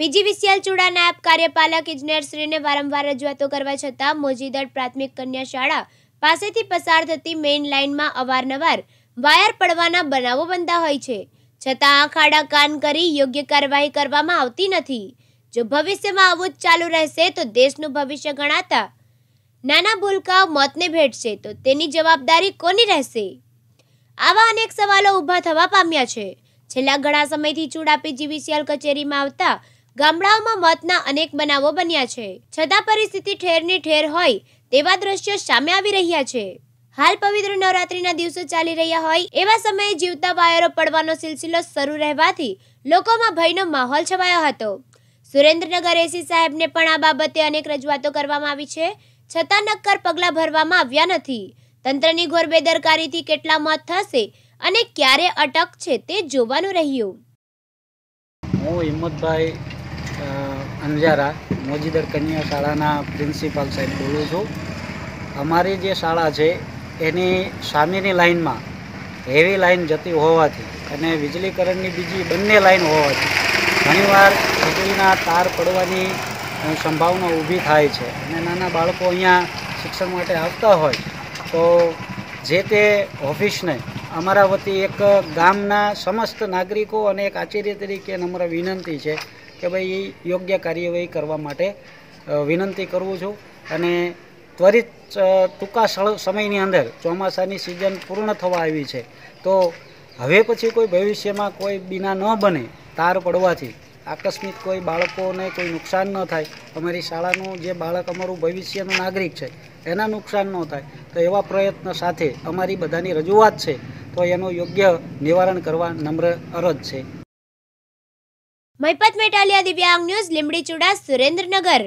PGVCL Chuda નાયબ કાર્યપાલક ઇજનેરશ્રીને વારંવાર રજૂઆતો કરવા છતાં મોજીદડ પ્રાથમિક કન્યા શાળા પાસેથી પસાર થતી મેઇન લાઇનમાં અવારનવાર વાયર પડવાના બનાવો બનતા હોય છે. છતાં આ ખાડા કાન કરી યોગ્ય કાર્યવાહી કરવામાં આવતી નથી. જો ભવિષ્યમાં આવું જ ચાલુ રહેશે તો દેશનું ભવિષ્ય ગણાતા નાના ભૂલકાઓ મોતને ભેટશે તો તેની જવાબદારી કોની રહેશે? આવા અનેક સવાલો ઊભા થવા પામ્યા છે. છેલ્લા ઘણા સમયથી ચૂડા જીવીસીએલ કચેરીમાં આવતા ગામડાઓમાં મોતના અનેક બનાવો બન્યા છે. છતાં પરિસ્થિતિ ઠેરની ઠેર હોય તેવા દ્રશ્યો સામે આવી રહ્યા છે. હાલ પવિત્ર નવરાત્રીના દિવસો ચાલી રહ્યા હોય એવા સમયે જીવતા વાયરો પડવાનો સિલસિલો શરૂ રહેવાથી લોકોમાં ભયનો માહોલ છવાયો હતો. સુરેન્દ્રનગર એસી સાહેબને પણ આ બાબતે અનેક રજૂઆતો કરવામાં આવી છે. છતાં નક્કર પગલાં ભરવામાં આવ્યા નથી. તંત્રની ઘોર બેદરકારીથી કેટલા મોત થશે અને ક્યારે અટક છે તે જોવાનું રહ્યું. હું હિંમતભાઈ અંજારા, મોજીદર કન્યા શાળાના પ્રિન્સિપાલ સાહેબ બોલું છું. અમારી જે શાળા છે, એની સામેની લાઇનમાં હેવી લાઇન જતી હોવાથી અને વીજળીકરણની બીજી બંને લાઇન હોવાથી ઘણીવાર વીજળીના તાર પડવાની સંભાવના ઊભી થાય છે. અને નાના બાળકો અહીંયા શિક્ષણ માટે આવતા હોય તો જે તે ઓફિસને અમારા વતી એક ગામના સમસ્ત નાગરિકો અને એક આચાર્ય તરીકે અમારા વિનંતી છે કે ભાઈ યોગ્ય કાર્યવાહી કરવા માટે વિનંતી કરું છું. અને ત્વરિત ટૂંકા સમયની અંદર ચોમાસાની સિઝન પૂર્ણ થવા આવી છે, તો હવે પછી કોઈ ભવિષ્યમાં કોઈ બીના ન બને, તાર પડવાથી આકસ્મિક કોઈ બાળકોને કોઈ નુકસાન ન થાય. અમારી શાળાનું જે બાળક અમારું ભવિષ્યનું નાગરિક છે, એના નુકસાન ન થાય. તો એવા પ્રયત્ન સાથે અમારી બધાની રજૂઆત છે, તો એનું યોગ્ય નિવારણ કરવા નમ્ર અરજ છે. મહિપત મેટાલિયા દિવ્યાંગ ન્યૂઝ લીંબડી ચુડા સુરેન્દ્રનગર